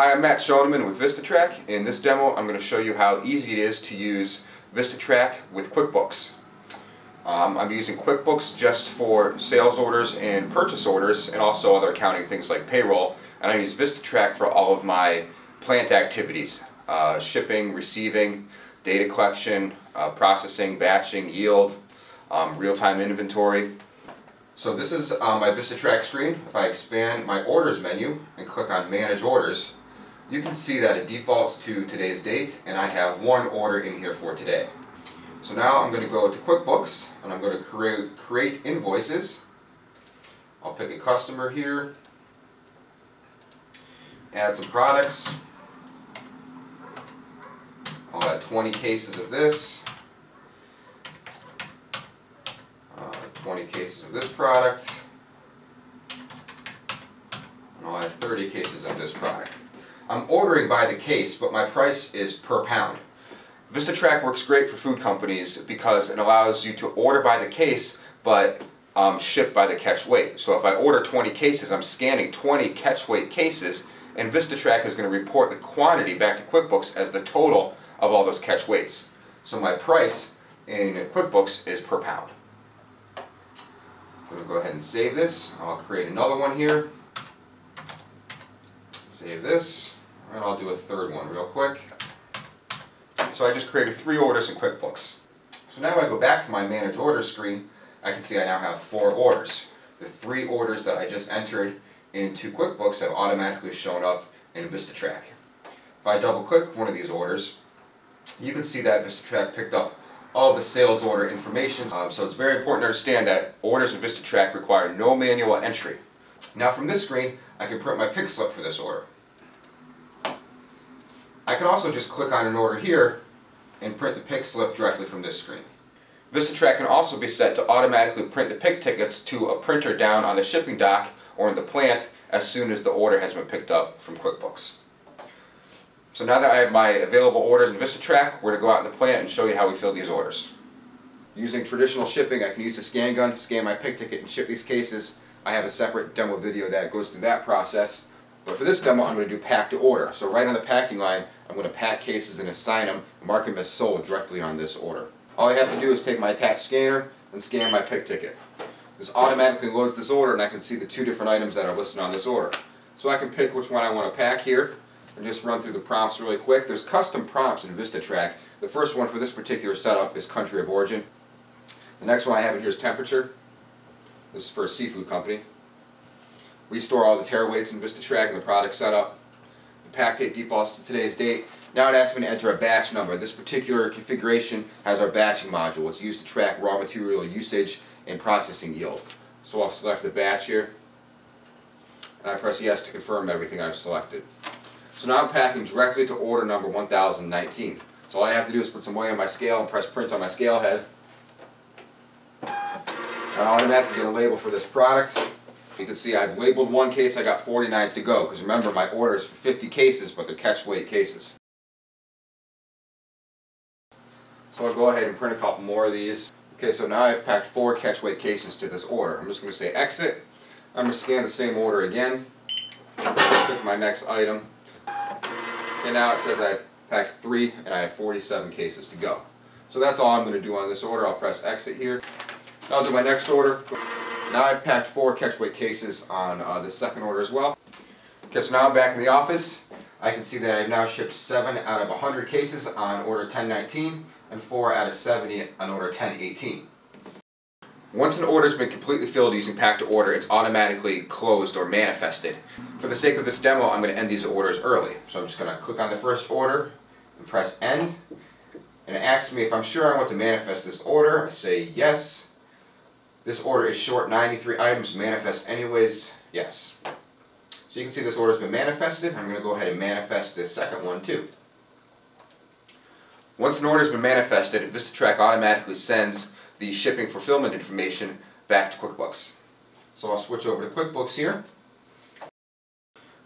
Hi, I'm Matt Schoeneman with VistaTrac. In this demo, I'm going to show you how easy it is to use VistaTrac with QuickBooks. Um, I'm using QuickBooks just for sales orders and purchase orders and also other accounting things like payroll. And I use VistaTrac for all of my plant activities, uh, shipping, receiving, data collection, uh, processing, batching, yield, um, real-time inventory. So this is uh, my VistaTrac screen. If I expand my orders menu and click on manage orders, you can see that it defaults to today's date and I have one order in here for today. So now I'm going to go to QuickBooks and I'm going to create, create invoices. I'll pick a customer here, add some products. I'll add 20 cases of this, uh, 20 cases of this product, and I'll add 30 cases of this product. I'm ordering by the case, but my price is per pound. VistaTrac works great for food companies because it allows you to order by the case, but um, ship by the catch weight. So if I order 20 cases, I'm scanning 20 catch weight cases, and VistaTrac is going to report the quantity back to QuickBooks as the total of all those catch weights. So my price in QuickBooks is per pound. I'm going to go ahead and save this. I'll create another one here. Save this. And I'll do a third one real quick. So I just created three orders in QuickBooks. So now when I go back to my Manage Orders screen, I can see I now have four orders. The three orders that I just entered into QuickBooks have automatically shown up in VistaTrac. If I double click one of these orders, you can see that VistaTrac picked up all the sales order information. Um, so it's very important to understand that orders in VistaTrac require no manual entry. Now from this screen, I can print my pick slip for this order. I can also just click on an order here and print the pick slip directly from this screen. VistaTrac can also be set to automatically print the pick tickets to a printer down on the shipping dock or in the plant as soon as the order has been picked up from QuickBooks. So now that I have my available orders in VistaTrac, we're going to go out in the plant and show you how we fill these orders. Using traditional shipping, I can use a scan gun, scan my pick ticket, and ship these cases. I have a separate demo video that goes through that process. But for this demo, I'm going to do pack to order. So right on the packing line, I'm going to pack cases and assign them, mark them as sold directly on this order. All I have to do is take my attached scanner and scan my pick ticket. This automatically loads this order and I can see the two different items that are listed on this order. So I can pick which one I want to pack here and just run through the prompts really quick. There's custom prompts in VistaTrac. The first one for this particular setup is country of origin. The next one I have in here is temperature. This is for a seafood company. We store all the tare weights in VistaTrac and the product setup. The pack date defaults to today's date. Now it asks me to enter a batch number. This particular configuration has our batching module. It's used to track raw material usage and processing yield. So I'll select the batch here. And I press yes to confirm everything I've selected. So now I'm packing directly to order number 1019. So all I have to do is put some weight on my scale and press print on my scale head. I automatically get a label for this product. You can see I've labeled one case, I got 49 to go, because remember my order is for 50 cases, but they're catch weight cases. So I'll go ahead and print a couple more of these. Okay, so now I've packed four catch weight cases to this order. I'm just going to say exit. I'm going to scan the same order again. Pick my next item. And now it says I've packed three and I have 47 cases to go. So that's all I'm going to do on this order. I'll press exit here. I'll do my next order. Now I've packed four catch weight cases on uh, the second order as well. Okay, so now I'm back in the office. I can see that I've now shipped 7 out of 100 cases on order 1019 and 4 out of 70 on order 1018. Once an order has been completely filled using pack to order, it's automatically closed or manifested. For the sake of this demo, I'm going to end these orders early. So I'm just going to click on the first order and press end. And it asks me if I'm sure I want to manifest this order. I say yes. This order is short 93 items, manifest anyways, yes. So you can see this order has been manifested. I'm going to go ahead and manifest this second one too. Once an order has been manifested, VistaTrac automatically sends the shipping fulfillment information back to QuickBooks. So I'll switch over to QuickBooks here.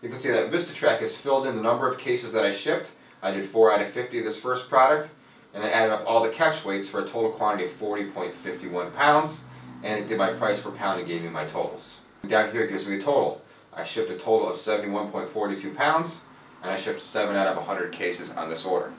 You can see that VistaTrac has filled in the number of cases that I shipped. I did 4 out of 50 of this first product, and I added up all the catch weights for a total quantity of 40.51 pounds and it did my price per pound and gave me my totals. Down here it gives me a total. I shipped a total of 71.42 pounds. and I shipped 7 out of 100 cases on this order.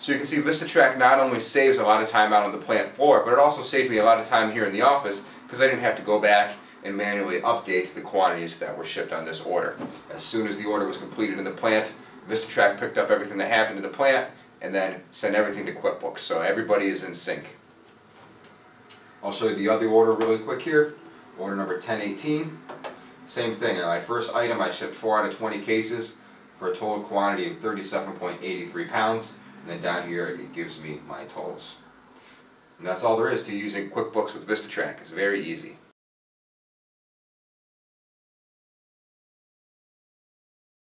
So you can see VistaTrac not only saves a lot of time out on the plant floor, but it also saved me a lot of time here in the office because I didn't have to go back and manually update the quantities that were shipped on this order. As soon as the order was completed in the plant, VistaTrac picked up everything that happened in the plant and then sent everything to QuickBooks, so everybody is in sync. I'll show you the other order really quick here. Order number 1018. Same thing, on my first item I shipped 4 out of 20 cases for a total quantity of 37.83 pounds. And then down here it gives me my totals. And that's all there is to using QuickBooks with VistaTrac. It's very easy.